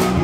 you